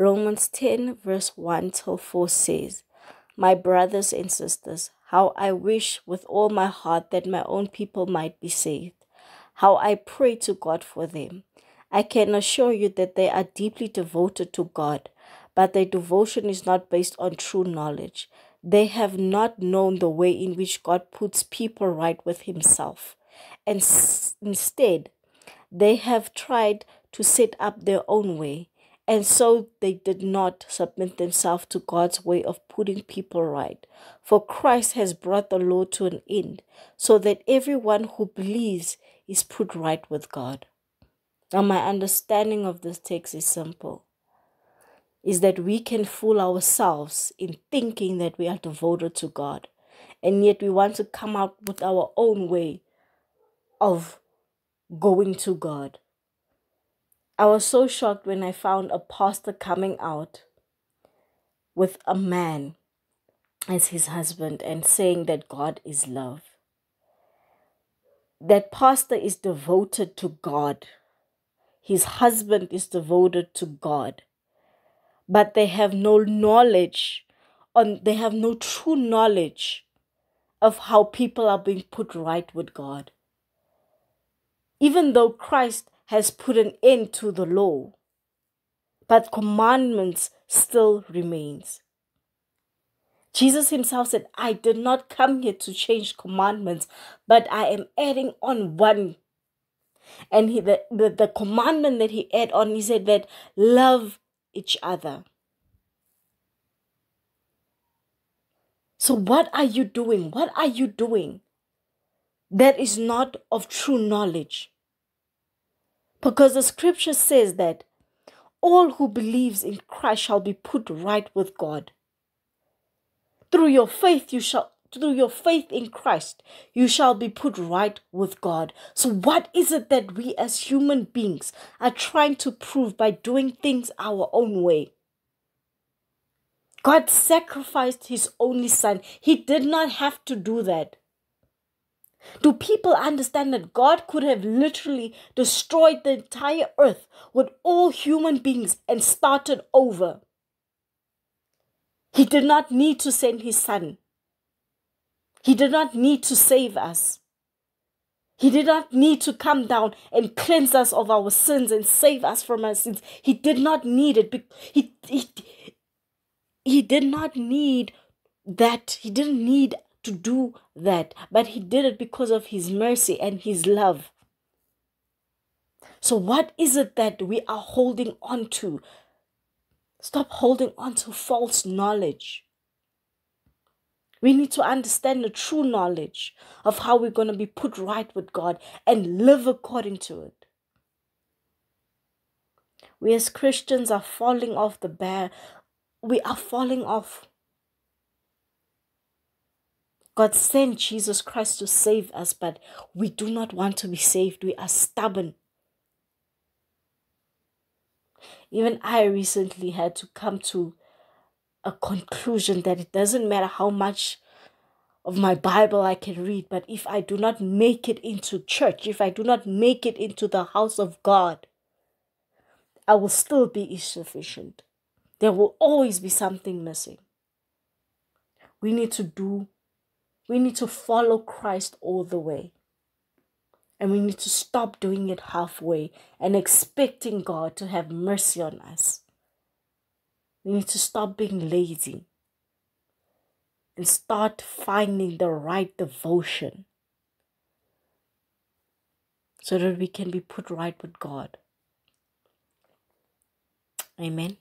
Romans 10, verse 1 till 4 says, My brothers and sisters, how I wish with all my heart that my own people might be saved. How I pray to God for them. I can assure you that they are deeply devoted to God, but their devotion is not based on true knowledge. They have not known the way in which God puts people right with Himself. And s- instead, they have tried to set up their own way and so they did not submit themselves to God's way of putting people right. For Christ has brought the law to an end, so that everyone who believes is put right with God. Now, my understanding of this text is simple is that we can fool ourselves in thinking that we are devoted to God, and yet we want to come out with our own way of going to God. I was so shocked when I found a pastor coming out with a man as his husband and saying that God is love. That pastor is devoted to God. His husband is devoted to God. But they have no knowledge on they have no true knowledge of how people are being put right with God. Even though Christ has put an end to the law, but commandments still remains. Jesus himself said, I did not come here to change commandments, but I am adding on one. And he, the, the, the commandment that he added on, he said that love each other. So what are you doing? What are you doing that is not of true knowledge? Because the scripture says that all who believes in Christ shall be put right with God. Through your faith you shall through your faith in Christ you shall be put right with God. So what is it that we as human beings are trying to prove by doing things our own way? God sacrificed his only son. He did not have to do that. Do people understand that God could have literally destroyed the entire earth with all human beings and started over? He did not need to send his son. He did not need to save us. He did not need to come down and cleanse us of our sins and save us from our sins. He did not need it. He, he, he did not need that. He didn't need to do that, but he did it because of his mercy and his love. So, what is it that we are holding on to? Stop holding on to false knowledge. We need to understand the true knowledge of how we're going to be put right with God and live according to it. We as Christians are falling off the bear. We are falling off. God sent Jesus Christ to save us, but we do not want to be saved. We are stubborn. Even I recently had to come to a conclusion that it doesn't matter how much of my Bible I can read, but if I do not make it into church, if I do not make it into the house of God, I will still be insufficient. There will always be something missing. We need to do, we need to follow Christ all the way. And we need to stop doing it halfway and expecting God to have mercy on us. We need to stop being lazy and start finding the right devotion so that we can be put right with God. Amen.